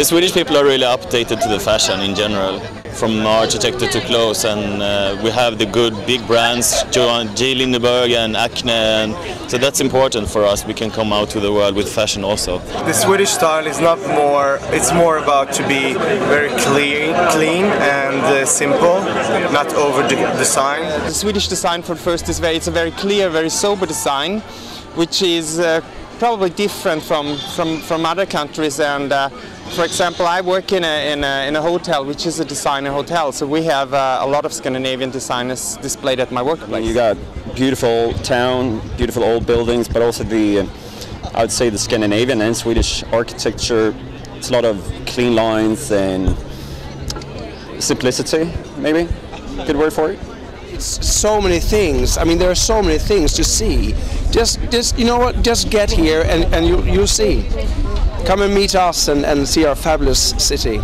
the Swedish people are really updated to the fashion in general, from architecture to clothes, and uh, we have the good big brands, Johan J. Lindeberg and Acne, and so that's important for us. We can come out to the world with fashion also. The Swedish style is not more; it's more about to be very clean, clean and uh, simple, not over design. The Swedish design for first is very, it's a very clear, very sober design, which is uh, probably different from, from, from other countries and uh, for example I work in a, in, a, in a hotel which is a designer hotel so we have uh, a lot of Scandinavian designers displayed at my workplace. You got beautiful town, beautiful old buildings but also the I would say the Scandinavian and Swedish architecture it's a lot of clean lines and simplicity maybe good word for it so many things. I mean, there are so many things to see. Just, just you know what? Just get here and, and you, you'll see. Come and meet us and, and see our fabulous city.